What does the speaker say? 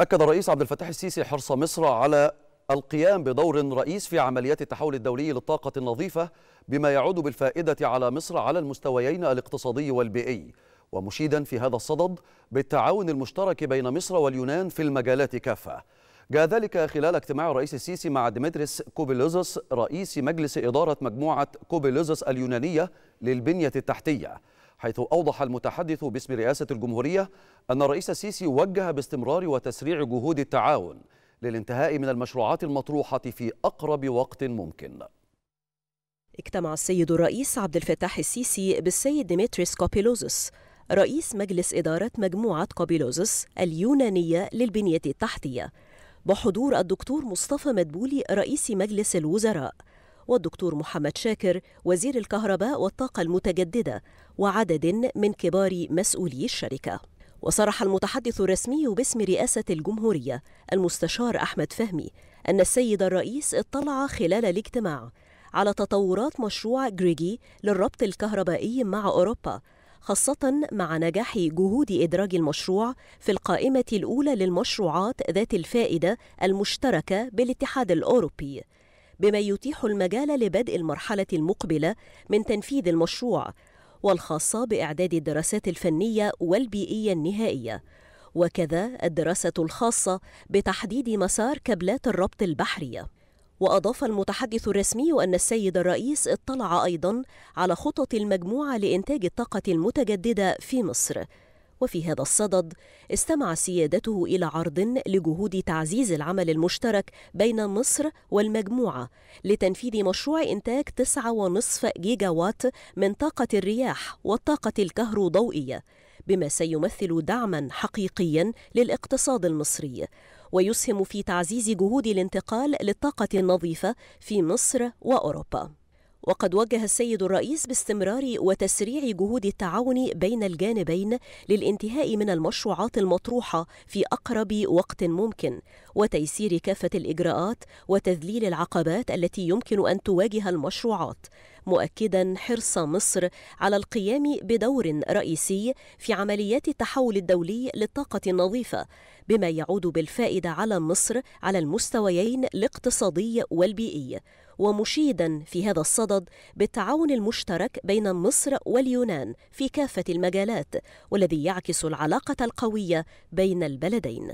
أكد الرئيس عبد الفتاح السيسي حرص مصر على القيام بدور رئيس في عمليات التحول الدولي للطاقة النظيفة بما يعود بالفائدة على مصر على المستويين الاقتصادي والبيئي. ومشيدا في هذا الصدد بالتعاون المشترك بين مصر واليونان في المجالات كافة. جاء ذلك خلال اجتماع الرئيس السيسي مع ديمتريس كوبيلوزوس رئيس مجلس إدارة مجموعة كوبيلوزوس اليونانية للبنية التحتية. حيث أوضح المتحدث باسم رئاسة الجمهورية أن الرئيس السيسي وجه باستمرار وتسريع جهود التعاون للانتهاء من المشروعات المطروحة في أقرب وقت ممكن. اجتمع السيد الرئيس عبد الفتاح السيسي بالسيد ديمتريس كوبيلوزوس رئيس مجلس إدارة مجموعة كوبيلوزوس اليونانية للبنية التحتية بحضور الدكتور مصطفى مدبولي رئيس مجلس الوزراء. والدكتور محمد شاكر وزير الكهرباء والطاقة المتجددة وعدد من كبار مسؤولي الشركة. وصرح المتحدث الرسمي باسم رئاسة الجمهورية المستشار أحمد فهمي أن السيد الرئيس اطلع خلال الاجتماع على تطورات مشروع جريجي للربط الكهربائي مع أوروبا خاصة مع نجاح جهود إدراج المشروع في القائمة الأولى للمشروعات ذات الفائدة المشتركة بالاتحاد الأوروبي. بما يتيح المجال لبدء المرحلة المقبلة من تنفيذ المشروع والخاصة بإعداد الدراسات الفنية والبيئية النهائية. وكذا الدراسة الخاصة بتحديد مسار كابلات الربط البحرية وأضاف المتحدث الرسمي أن السيد الرئيس اطلع أيضا على خطط المجموعة لإنتاج الطاقة المتجددة في مصر. وفي هذا الصدد استمع سيادته إلى عرض لجهود تعزيز العمل المشترك بين مصر والمجموعة لتنفيذ مشروع إنتاج 9.5 جيجا وات من طاقة الرياح والطاقة الكهروضوئية بما سيمثل دعما حقيقيا للاقتصاد المصري ويسهم في تعزيز جهود الانتقال للطاقة النظيفة في مصر وأوروبا. وقد وجه السيد الرئيس باستمرار وتسريع جهود التعاون بين الجانبين للانتهاء من المشروعات المطروحة في أقرب وقت ممكن وتيسير كافة الإجراءات وتذليل العقبات التي يمكن أن تواجه المشروعات. مؤكدا حرص مصر على القيام بدور رئيسي في عمليات التحول الدولي للطاقة النظيفة بما يعود بالفائدة على مصر على المستويين الاقتصادي والبيئي. ومشيدا في هذا الصدد بالتعاون المشترك بين مصر واليونان في كافة المجالات والذي يعكس العلاقة القوية بين البلدين.